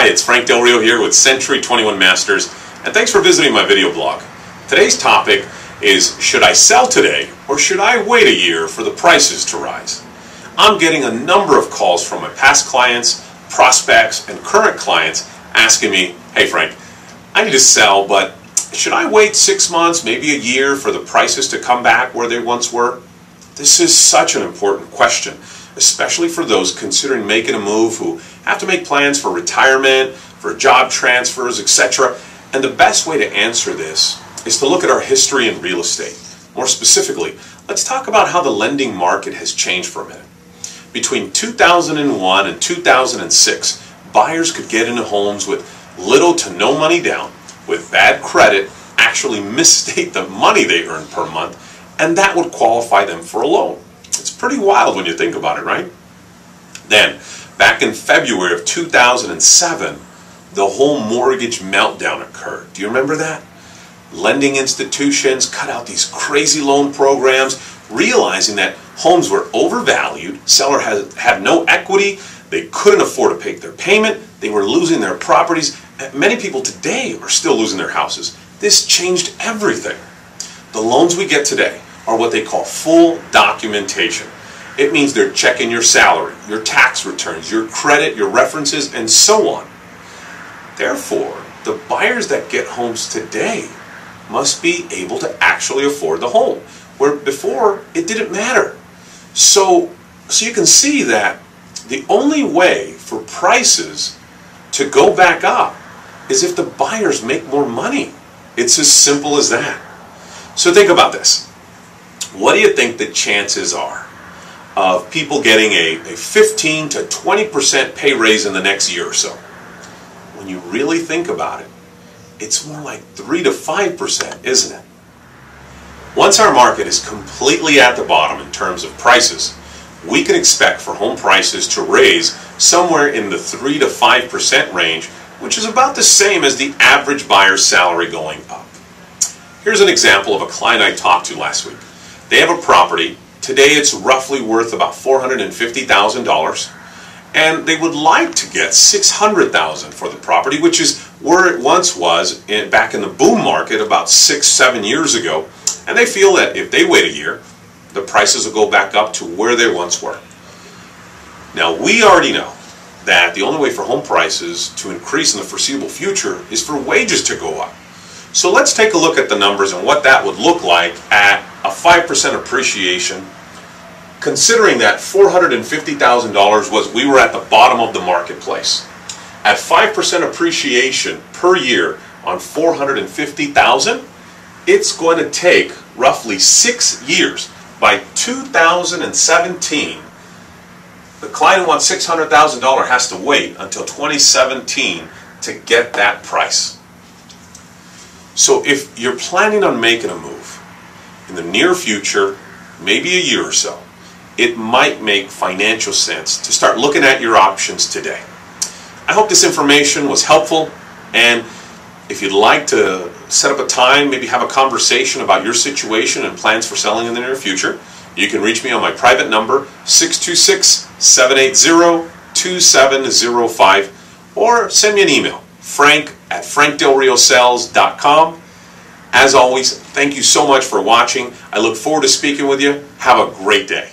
Hi, it's Frank Del Rio here with Century 21 Masters, and thanks for visiting my video blog. Today's topic is should I sell today or should I wait a year for the prices to rise? I'm getting a number of calls from my past clients, prospects, and current clients asking me, hey Frank, I need to sell, but should I wait six months, maybe a year for the prices to come back where they once were? This is such an important question especially for those considering making a move who have to make plans for retirement, for job transfers, etc. And the best way to answer this is to look at our history in real estate. More specifically, let's talk about how the lending market has changed for a minute. Between 2001 and 2006, buyers could get into homes with little to no money down, with bad credit, actually misstate the money they earn per month, and that would qualify them for a loan. It's pretty wild when you think about it, right? Then, back in February of 2007, the whole mortgage meltdown occurred. Do you remember that? Lending institutions cut out these crazy loan programs, realizing that homes were overvalued, seller had, had no equity, they couldn't afford to pay their payment, they were losing their properties. Many people today are still losing their houses. This changed everything. The loans we get today, are what they call full documentation. It means they're checking your salary, your tax returns, your credit, your references, and so on. Therefore, the buyers that get homes today must be able to actually afford the home, where before it didn't matter. So, so you can see that the only way for prices to go back up is if the buyers make more money. It's as simple as that. So think about this. What do you think the chances are of people getting a, a 15 to 20% pay raise in the next year or so? When you really think about it, it's more like 3 to 5%, isn't it? Once our market is completely at the bottom in terms of prices, we can expect for home prices to raise somewhere in the 3 to 5% range, which is about the same as the average buyer's salary going up. Here's an example of a client I talked to last week. They have a property. Today it's roughly worth about $450,000 and they would like to get 600,000 for the property, which is where it once was in, back in the boom market about six, seven years ago. And they feel that if they wait a year, the prices will go back up to where they once were. Now, we already know that the only way for home prices to increase in the foreseeable future is for wages to go up. So let's take a look at the numbers and what that would look like at a 5% appreciation, considering that $450,000 was we were at the bottom of the marketplace. At 5% appreciation per year on 450,000, it's going to take roughly six years. By 2017, the client who wants $600,000 has to wait until 2017 to get that price. So if you're planning on making a move in the near future, maybe a year or so, it might make financial sense to start looking at your options today. I hope this information was helpful and if you'd like to set up a time, maybe have a conversation about your situation and plans for selling in the near future, you can reach me on my private number 626-780-2705 or send me an email frank at frankdelriosales.com. As always, thank you so much for watching. I look forward to speaking with you. Have a great day.